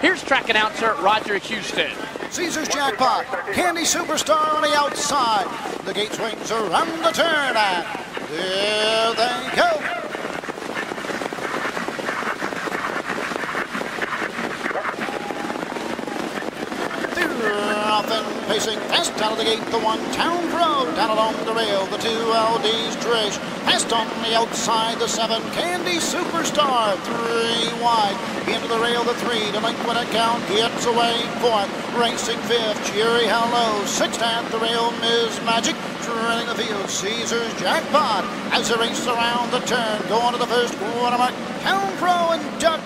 Here's track announcer Roger Huston. Caesar's Jackpot, Candy Superstar on the outside. The gate swings around the turn and there they go. Fast out of the gate, the one Town Pro down along the rail, the two LDs Trish. Fast on the outside, the seven Candy Superstar, three wide. Into the rail, the three, delinquent account gets away fourth. Racing fifth, Cheery Hello. Sixth at the rail, Ms. Magic. Trailing the field, Caesar's Jackpot. As they race around the turn, going to the first quarter mark. Town Pro and Doug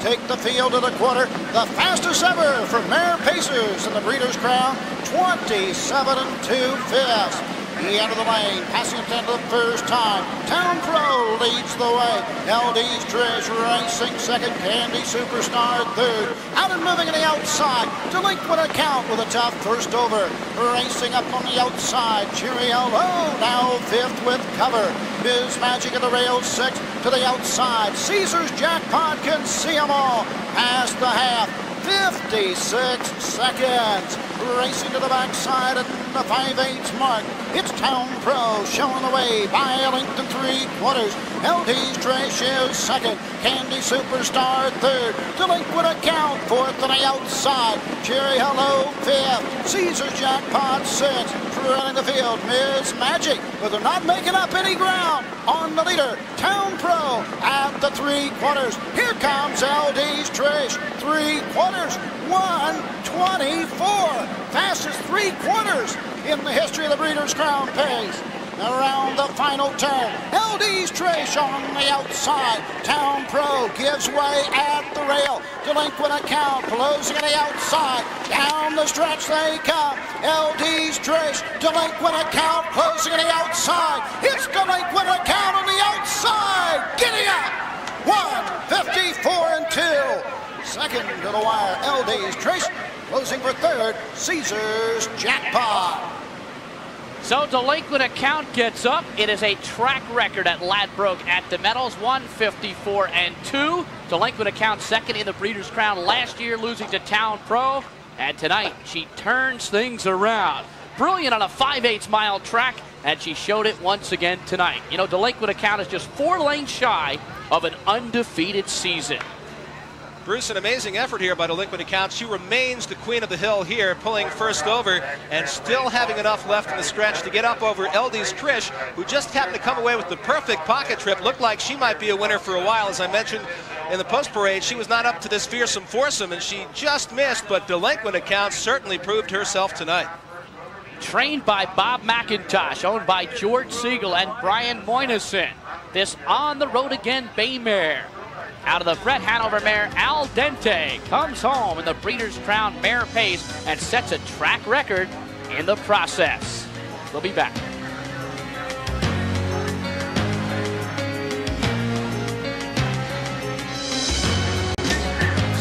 Take the field to the quarter. The fastest ever for Mare Pacers in the Breeders' Crown. 27 and 2 fifths. He of the lane, passing it the first time. Town Pro leads the way. LD's Trish racing second. Candy Superstar third. Out and moving on the outside. Delinquent account with a tough first over. Racing up on the outside. Cheery Hello now fifth with cover. Biz Magic at the rail sixth to the outside. Caesar's Jackpot can see them all. Past the half. 56 seconds. Racing to the backside at the 5-8 mark. It's Town Pro showing the way by a length and three quarters. LD's Trish is second. Candy Superstar third. Delinquent Account fourth on the outside. Cheery Hello fifth. Caesar's Jackpot sixth. Trailing the field, Ms. Magic, but they're not making up any ground on the leader. Town Pro at the three quarters. Here comes LD's Trish. Three quarters. 124. Fastest three quarters in the history of the Breeders' Crown pace. Around the final turn, LD's Trish on the outside. Town Pro gives way at the rail. Delinquent account closing on the outside. Down the stretch they come. LD's Trish. Delinquent account closing on the outside. It's delinquent account on the outside. Giddy up. 154 and 2. Second to the wire, LD's Trish. Closing for third, Caesar's Jackpot. So delinquent account gets up. It is a track record at Ladbroke at the Meadows, 154 and 2. Delinquent account second in the Breeders' Crown last year, losing to Town Pro. And tonight, she turns things around. Brilliant on a 5 8 mile track, and she showed it once again tonight. You know, delinquent account is just four lanes shy of an undefeated season. Bruce, an amazing effort here by Delinquent Accounts. She remains the queen of the hill here, pulling first over and still having enough left in the stretch to get up over LD's Trish, who just happened to come away with the perfect pocket trip. Looked like she might be a winner for a while. As I mentioned in the post parade, she was not up to this fearsome foursome, and she just missed, but Delinquent Accounts certainly proved herself tonight. Trained by Bob McIntosh, owned by George Siegel and Brian Moynihan. This on the road again Bay Mare out of the Fred Hanover mare Al Dente comes home in the Breeders' Crown mare pace and sets a track record in the process. We'll be back.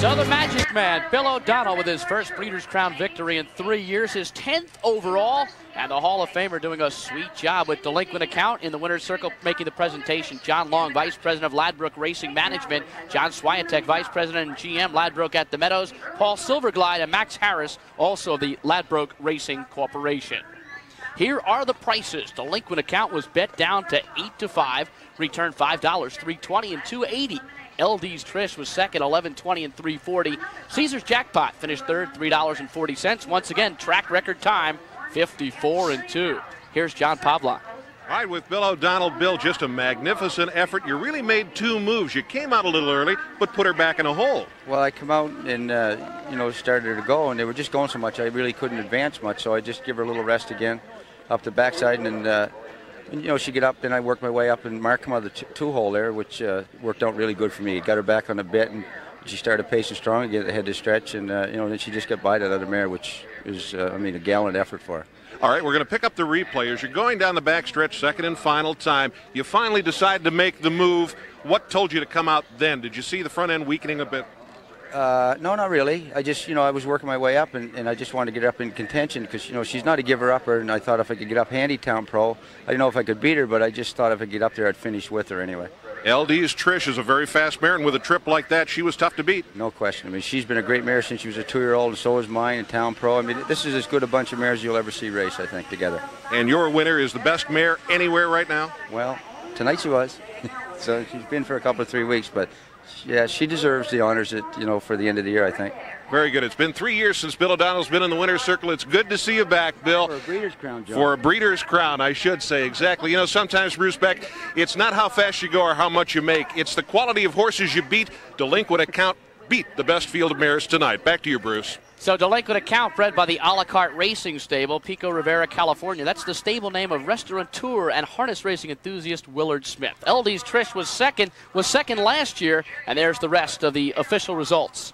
So the Magic Man, Bill O'Donnell, with his first Breeders' Crown victory in three years, his 10th overall, and the Hall of Famer doing a sweet job with delinquent account in the winner's circle, making the presentation. John Long, Vice President of Ladbroke Racing Management, John Swiatek, Vice President and GM, Ladbroke at the Meadows, Paul Silverglide, and Max Harris, also of the Ladbroke Racing Corporation. Here are the prices. Delinquent account was bet down to 8 to 5, returned $5, 320 and 280. LD's Trish was second, 11.20 and 340. Caesar's Jackpot finished third, $3.40. Once again, track record time, 54 and 2. Here's John Pavlak. All right, with Bill O'Donnell, Bill, just a magnificent effort. You really made two moves. You came out a little early, but put her back in a hole. Well, I come out and, uh, you know, started to go, and they were just going so much, I really couldn't advance much, so I just give her a little rest again up the backside, and uh, and, you know, she get up, then I work my way up and mark come out of the two hole there, which uh, worked out really good for me. Got her back on the bit, and she started pacing strong again, had to stretch, and uh, you know, then she just got by that other mare, which is, uh, I mean, a gallant effort for her. All right, we're going to pick up the replay. As you're going down the backstretch, second and final time, you finally decide to make the move. What told you to come out then? Did you see the front end weakening a bit? Uh, no, not really. I just, you know, I was working my way up, and, and I just wanted to get up in contention because, you know, she's not a giver-upper, and I thought if I could get up Handy Town Pro, I didn't know if I could beat her, but I just thought if I could get up there, I'd finish with her anyway. LD's Trish is a very fast mare, and with a trip like that, she was tough to beat. No question. I mean, she's been a great mare since she was a two-year-old, and so is mine and Town Pro. I mean, this is as good a bunch of mares you'll ever see race, I think, together. And your winner is the best mare anywhere right now? Well, tonight she was. so she's been for a couple of three weeks, but yeah, she deserves the honors, at, you know, for the end of the year, I think. Very good. It's been three years since Bill O'Donnell's been in the winner's circle. It's good to see you back, Bill. For a breeder's crown. For a breeder's crown, I should say. Exactly. You know, sometimes, Bruce Beck, it's not how fast you go or how much you make. It's the quality of horses you beat. Delinquent account beat the best field of mares tonight. Back to you, Bruce. So Delinquent Account, bred by the a la carte racing stable, Pico Rivera, California. That's the stable name of restaurateur and harness racing enthusiast Willard Smith. LD's Trish was second, was second last year, and there's the rest of the official results.